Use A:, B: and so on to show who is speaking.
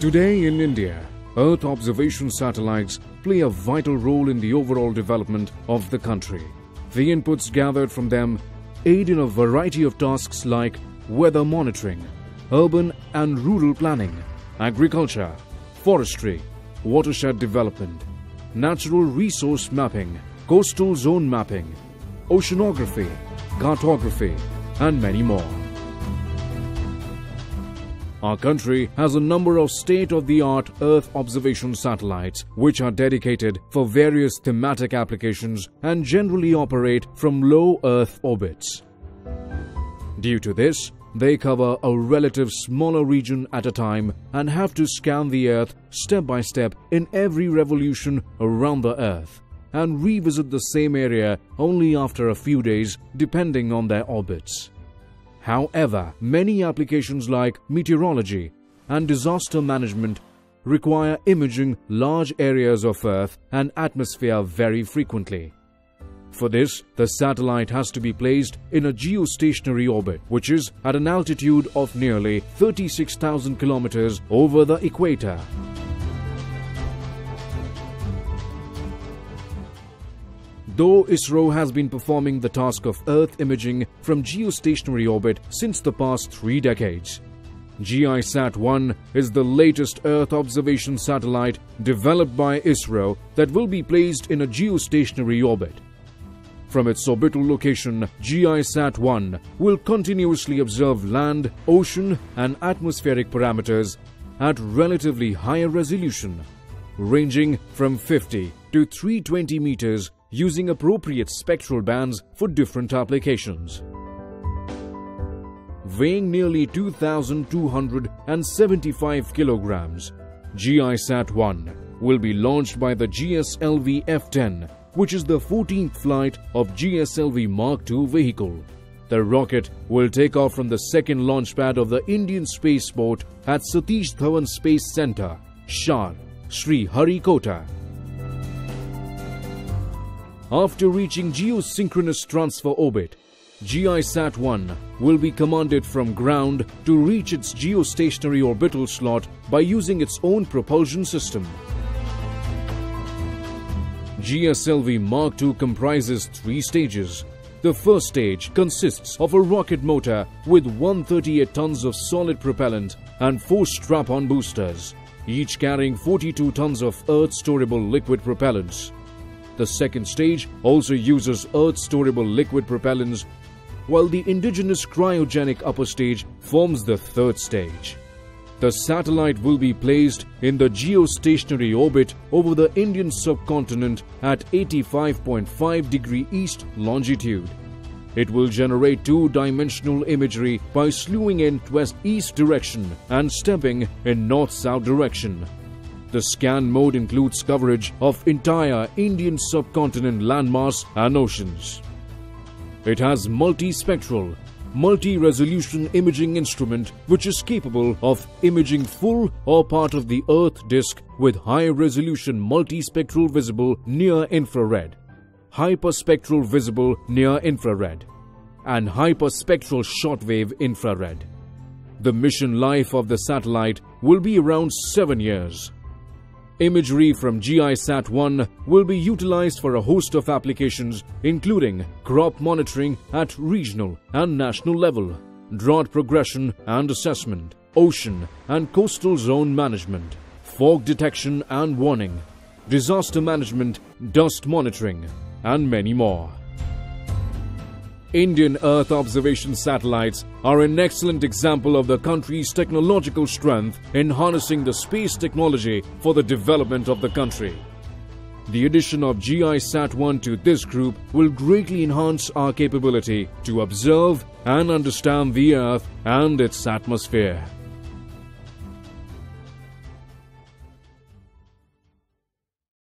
A: Today in India, Earth observation satellites play a vital role in the overall development of the country. The inputs gathered from them aid in a variety of tasks like weather monitoring, urban and rural planning, agriculture, forestry, watershed development, natural resource mapping, coastal zone mapping, oceanography, cartography, and many more. Our country has a number of state-of-the-art Earth observation satellites which are dedicated for various thematic applications and generally operate from low Earth orbits. Due to this, they cover a relative smaller region at a time and have to scan the Earth step by step in every revolution around the Earth and revisit the same area only after a few days depending on their orbits. However, many applications like meteorology and disaster management require imaging large areas of Earth and atmosphere very frequently. For this, the satellite has to be placed in a geostationary orbit, which is at an altitude of nearly 36,000 kilometers over the equator. Though ISRO has been performing the task of Earth imaging from geostationary orbit since the past three decades, GISAT-1 is the latest Earth observation satellite developed by ISRO that will be placed in a geostationary orbit. From its orbital location, GISAT-1 will continuously observe land, ocean and atmospheric parameters at relatively higher resolution, ranging from 50 to 320 meters using appropriate spectral bands for different applications. Weighing nearly 2,275 kilograms, GISAT-1 will be launched by the GSLV F-10, which is the 14th flight of GSLV Mark II vehicle. The rocket will take off from the second launch pad of the Indian spaceport at Satish Dhawan Space Center, Shar, Sriharikota. After reaching geosynchronous transfer orbit, GISAT-1 will be commanded from ground to reach its geostationary orbital slot by using its own propulsion system. GSLV Mark II comprises three stages. The first stage consists of a rocket motor with 138 tons of solid propellant and four strap-on boosters, each carrying 42 tons of Earth-storable liquid propellants. The second stage also uses Earth-storable liquid propellants, while the indigenous cryogenic upper stage forms the third stage. The satellite will be placed in the geostationary orbit over the Indian subcontinent at 85.5 degree east longitude. It will generate two-dimensional imagery by slewing in west-east direction and stepping in north-south direction. The scan mode includes coverage of entire Indian subcontinent landmass and oceans. It has multispectral, multi-resolution imaging instrument which is capable of imaging full or part of the Earth disk with high-resolution multispectral visible near-infrared, hyperspectral visible near-infrared, and hyperspectral shortwave infrared. The mission life of the satellite will be around 7 years. Imagery from GISAT-1 will be utilized for a host of applications including crop monitoring at regional and national level, drought progression and assessment, ocean and coastal zone management, fog detection and warning, disaster management, dust monitoring, and many more. Indian Earth observation satellites are an excellent example of the country's technological strength in harnessing the space technology for the development of the country. The addition of GISAT-1 to this group will greatly enhance our capability to observe and understand the Earth and its atmosphere.